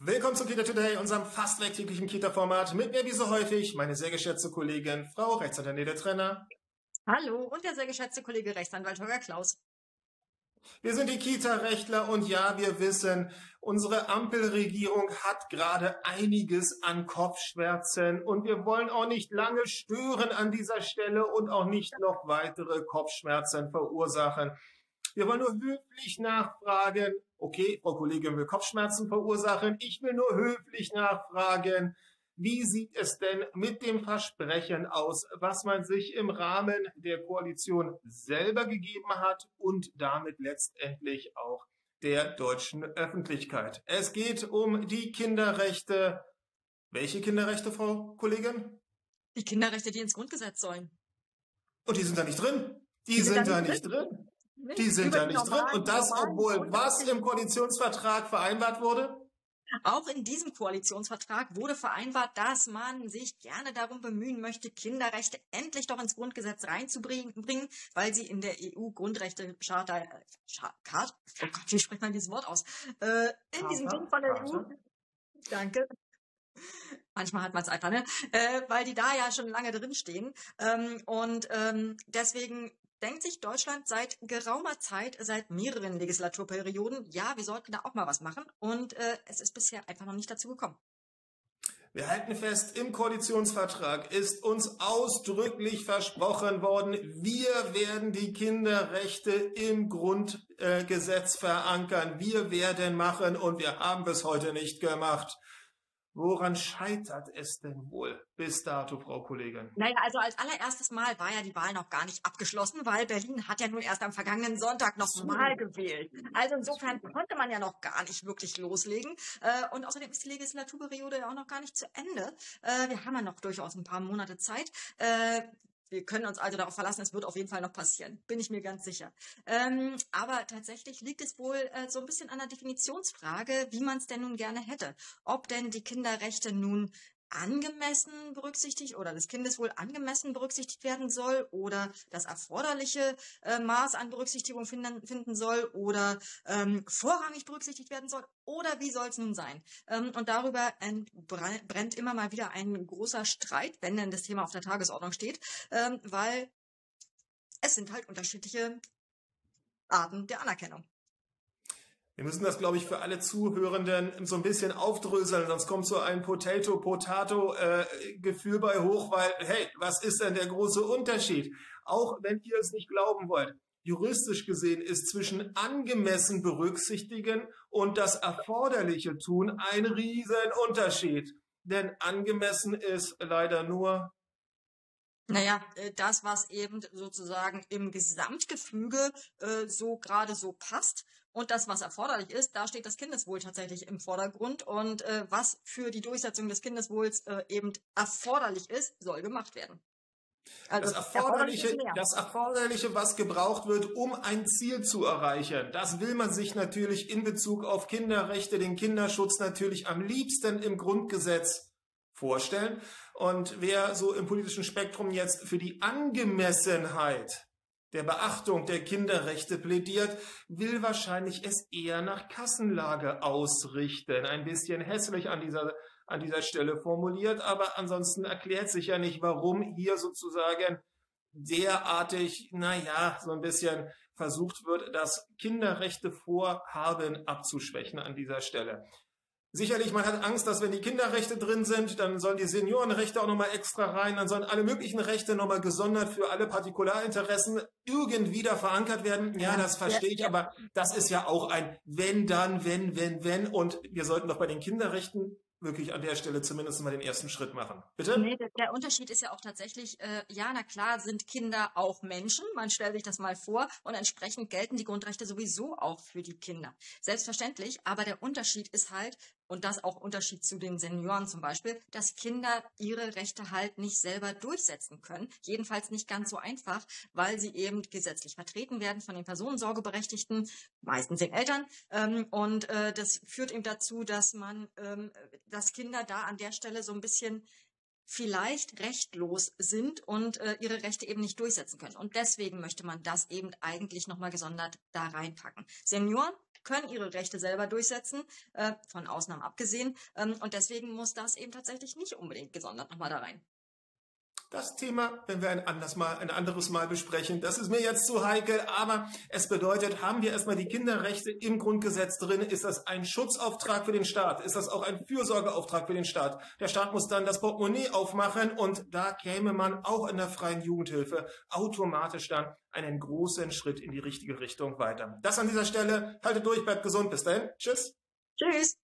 Willkommen zu Kita Today, unserem fast wöchentlichen Kita-Format. Mit mir wie so häufig meine sehr geschätzte Kollegin, Frau Rechtsanwalt Nede Trenner. Hallo und der sehr geschätzte Kollege Rechtsanwalt Holger Klaus. Wir sind die Kita-Rechtler und ja, wir wissen, unsere Ampelregierung hat gerade einiges an Kopfschmerzen und wir wollen auch nicht lange stören an dieser Stelle und auch nicht noch weitere Kopfschmerzen verursachen. Wir wollen nur höflich nachfragen. Okay, Frau Kollegin will Kopfschmerzen verursachen. Ich will nur höflich nachfragen. Wie sieht es denn mit dem Versprechen aus, was man sich im Rahmen der Koalition selber gegeben hat und damit letztendlich auch der deutschen Öffentlichkeit? Es geht um die Kinderrechte. Welche Kinderrechte, Frau Kollegin? Die Kinderrechte, die ins Grundgesetz sollen. Und die sind da nicht drin. Die, die sind, sind, da nicht drin. drin. Die sind da nicht drin. Und das, obwohl was im Koalitionsvertrag vereinbart wurde? Auch in diesem Koalitionsvertrag wurde vereinbart, dass man sich gerne darum bemühen möchte, Kinderrechte endlich doch ins Grundgesetz reinzubringen, weil sie in der EU-Grundrechte-Charta, äh, oh Gott, wie spricht man dieses Wort aus? Äh, in diesem Ding von der EU. Danke. Manchmal hat man es einfach, ne? Äh, weil die da ja schon lange drinstehen. Ähm, und ähm, deswegen denkt sich Deutschland seit geraumer Zeit, seit mehreren Legislaturperioden, ja, wir sollten da auch mal was machen. Und äh, es ist bisher einfach noch nicht dazu gekommen. Wir halten fest, im Koalitionsvertrag ist uns ausdrücklich versprochen worden, wir werden die Kinderrechte im Grundgesetz verankern. Wir werden machen und wir haben bis heute nicht gemacht. Woran scheitert es denn wohl bis dato, Frau Kollegin? Naja, also als allererstes Mal war ja die Wahl noch gar nicht abgeschlossen, weil Berlin hat ja nun erst am vergangenen Sonntag noch so. mal gewählt. Also insofern konnte man ja noch gar nicht wirklich loslegen. Äh, und außerdem ist die Legislaturperiode ja auch noch gar nicht zu Ende. Äh, wir haben ja noch durchaus ein paar Monate Zeit. Wir können uns also darauf verlassen, es wird auf jeden Fall noch passieren, bin ich mir ganz sicher. Ähm, aber tatsächlich liegt es wohl äh, so ein bisschen an der Definitionsfrage, wie man es denn nun gerne hätte. Ob denn die Kinderrechte nun angemessen berücksichtigt oder des Kindes wohl angemessen berücksichtigt werden soll oder das erforderliche äh, Maß an Berücksichtigung finden, finden soll oder ähm, vorrangig berücksichtigt werden soll oder wie soll es nun sein? Ähm, und darüber brennt immer mal wieder ein großer Streit, wenn denn das Thema auf der Tagesordnung steht, ähm, weil es sind halt unterschiedliche Arten der Anerkennung. Wir müssen das, glaube ich, für alle Zuhörenden so ein bisschen aufdröseln, sonst kommt so ein Potato-Potato-Gefühl bei hoch, weil, hey, was ist denn der große Unterschied? Auch wenn ihr es nicht glauben wollt. Juristisch gesehen ist zwischen angemessen berücksichtigen und das Erforderliche tun ein Riesenunterschied. Denn angemessen ist leider nur naja, äh, das, was eben sozusagen im Gesamtgefüge äh, so gerade so passt. Und das, was erforderlich ist, da steht das Kindeswohl tatsächlich im Vordergrund. Und äh, was für die Durchsetzung des Kindeswohls äh, eben erforderlich ist, soll gemacht werden. Also das, Erforderliche, das Erforderliche, was gebraucht wird, um ein Ziel zu erreichen, das will man sich natürlich in Bezug auf Kinderrechte, den Kinderschutz natürlich am liebsten im Grundgesetz vorstellen. Und wer so im politischen Spektrum jetzt für die Angemessenheit der Beachtung der Kinderrechte plädiert, will wahrscheinlich es eher nach Kassenlage ausrichten. Ein bisschen hässlich an dieser, an dieser Stelle formuliert, aber ansonsten erklärt sich ja nicht, warum hier sozusagen derartig, naja, so ein bisschen versucht wird, das Kinderrechtevorhaben abzuschwächen an dieser Stelle. Sicherlich, man hat Angst, dass wenn die Kinderrechte drin sind, dann sollen die Seniorenrechte auch nochmal extra rein, dann sollen alle möglichen Rechte nochmal gesondert für alle Partikularinteressen irgendwie da verankert werden. Ja, das verstehe ich, aber das ist ja auch ein wenn, dann, wenn, wenn, wenn. Und wir sollten doch bei den Kinderrechten wirklich an der Stelle zumindest mal den ersten Schritt machen. Bitte? Nee, der Unterschied ist ja auch tatsächlich, äh, ja, na klar sind Kinder auch Menschen, man stellt sich das mal vor, und entsprechend gelten die Grundrechte sowieso auch für die Kinder. Selbstverständlich, aber der Unterschied ist halt, und das auch Unterschied zu den Senioren zum Beispiel, dass Kinder ihre Rechte halt nicht selber durchsetzen können. Jedenfalls nicht ganz so einfach, weil sie eben gesetzlich vertreten werden von den Personensorgeberechtigten, meistens den Eltern. Ähm, und äh, das führt eben dazu, dass man, ähm, dass Kinder da an der Stelle so ein bisschen vielleicht rechtlos sind und äh, ihre Rechte eben nicht durchsetzen können. Und deswegen möchte man das eben eigentlich nochmal gesondert da reinpacken. Senioren können ihre Rechte selber durchsetzen, äh, von Ausnahmen abgesehen. Ähm, und deswegen muss das eben tatsächlich nicht unbedingt gesondert nochmal da rein. Das Thema wenn wir ein, anders mal, ein anderes Mal besprechen. Das ist mir jetzt zu heikel, aber es bedeutet, haben wir erstmal die Kinderrechte im Grundgesetz drin? Ist das ein Schutzauftrag für den Staat? Ist das auch ein Fürsorgeauftrag für den Staat? Der Staat muss dann das Portemonnaie aufmachen und da käme man auch in der freien Jugendhilfe automatisch dann einen großen Schritt in die richtige Richtung weiter. Das an dieser Stelle. Haltet durch, bleibt gesund. Bis dahin. Tschüss. Tschüss.